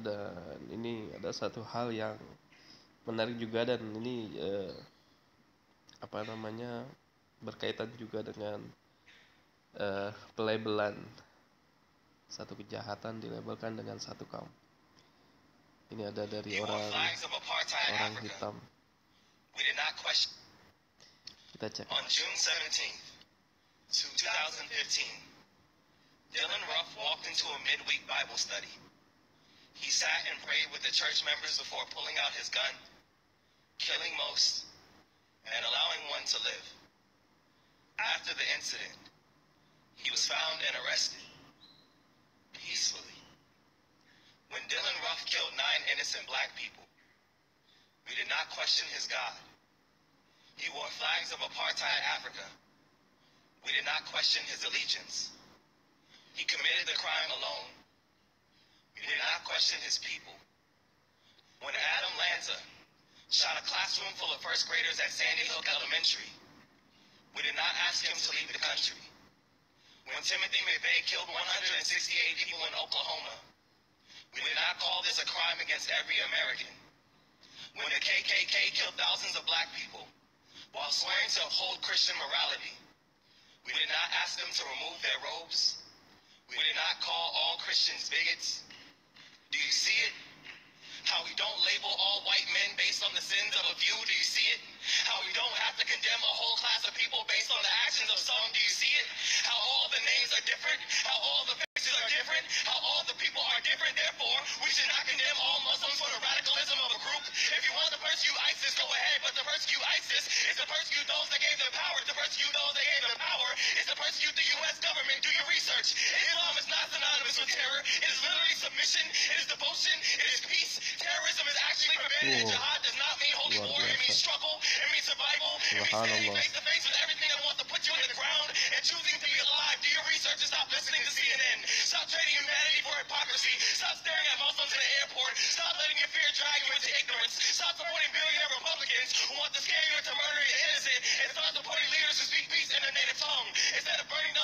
dan ini ada satu hal yang menarik juga dan ini eh, apa namanya berkaitan juga dengan eh, pelabelan satu kejahatan dilabelkan dengan satu kaum. Ini ada dari orang orang hitam. Kita cek. On June 17th, 2015, Dylan Ruff walked into a midweek Bible study. He sat and prayed with the church members before pulling out his gun, killing most, and allowing one to live. After the incident, he was found and arrested peacefully. When Dylan Ruff killed nine innocent black people, we did not question his God. He wore flags of apartheid Africa. We did not question his allegiance. He committed the crime alone. Question his people. When Adam Lanza shot a classroom full of first graders at Sandy Hook Elementary, we did not ask him to leave the country. When Timothy McVeigh killed 168 people in Oklahoma, we did not call this a crime against every American. When the KKK killed thousands of black people while swearing to uphold Christian morality, we did not ask them to remove their robes. We did not call all Christians bigots. Do you see it? How we don't label all white men based on the sins of a few. Do you see it? How we don't have to condemn a whole class of people based on the actions of some. Do you see it? How all the names are different. How all the faces are different. How all the people are different. Therefore, we should not condemn all Muslims for the radicalism of a group. If you want to persecute ISIS, go ahead. But to persecute ISIS is to persecute those that gave them power. To persecute those that gave them power is to persecute the U.S. government. Do your research. Islam is not synonymous with terror. It is literally submission. It is devotion. It is peace. Terrorism is actually forbidden. And jihad does not mean holy war. It means struggle. It means survival. It means standing face to face with everything that wants to put you in the ground and choosing to be alive. Do your research and stop listening to CNN. Stop trading humanity for hypocrisy. Stop staring at Muslims in the airport. Stop letting your fear drag you into ignorance. Stop supporting billionaire Who want to scare you into murdering the innocent. And start supporting leaders who speak peace in a native tongue. Instead of burning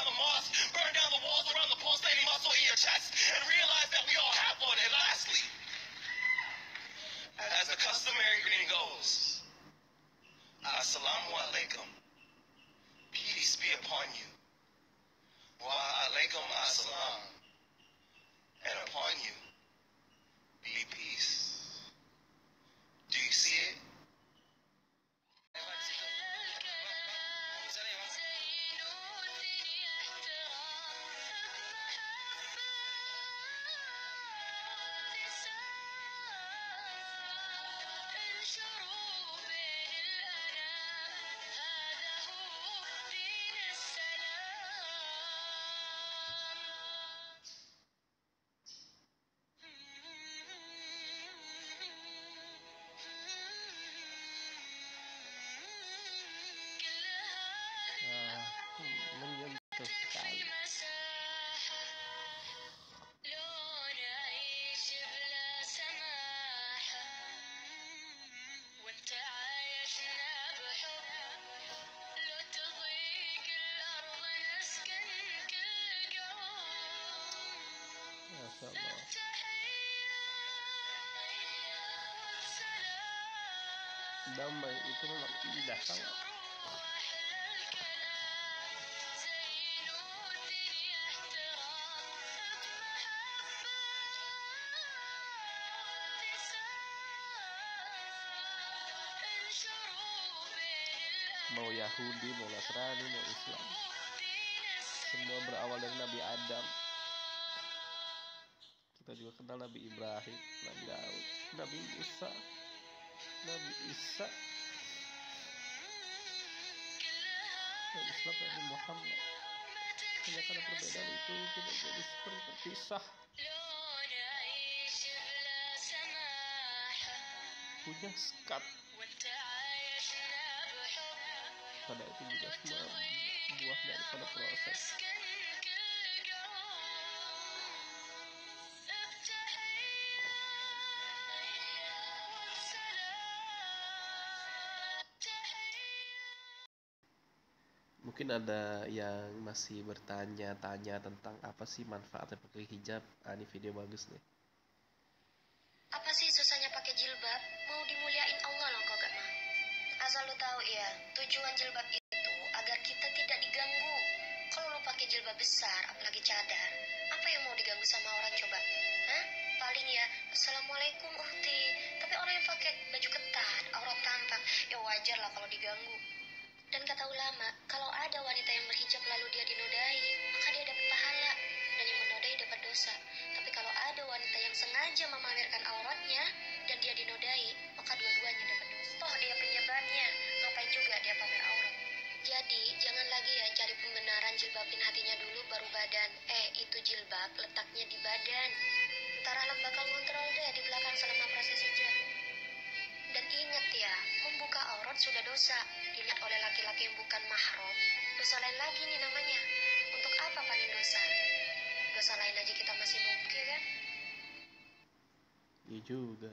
Masya Allah. Damai itu memang indah sangat. Mau Yahudi, mau Nasrani, mau Islam. Semua berawal dari Nabi Adam kita juga kenal Nabi Ibrahim Nabi Daud Nabi Isa Nabi Isa. Nabi Islam Nabi Muhammad. Hanya karena perbedaan itu kita jadi seperti terpisah punya sekat. Pada itu juga semua buah daripada proses. Mungkin ada yang masih bertanya-tanya tentang apa sih manfaatnya pakai hijab. Ah, ini video bagus nih. jilbab mau dimuliain Allah loh kok gak mau. Asal lu tahu ya, tujuan jilbab itu agar kita tidak diganggu. Kalau lu pakai jilbab besar, apalagi cadar, apa yang mau diganggu sama orang coba? Hah? Paling ya, Assalamualaikum uhti. Tapi orang yang pakai baju ketat, aurat tampak, ya wajar lah kalau diganggu. Kata ulama, kalau ada wanita yang berhijab lalu dia dinodai, maka dia dapat pahala. Dan yang menodai dapat dosa. Tapi kalau ada wanita yang sengaja memamerkan auratnya dan dia dinodai, maka dua-duanya dapat dosa. Toh dia penyebarnya, ngapain juga dia pamer aurat. Jadi, jangan lagi ya cari pembenaran jilbabin hatinya dulu baru badan. Eh, itu jilbab letaknya di badan. Ntar anak bakal ngontrol deh di belakang selama proses hijab. Dan ingat ya, membuka aurat sudah dosa. Dilihat oleh laki-laki yang bukan mahram. Dosa lain lagi nih namanya. Untuk apa panen dosa? Dosa lain aja kita masih mungkin kan? Iya juga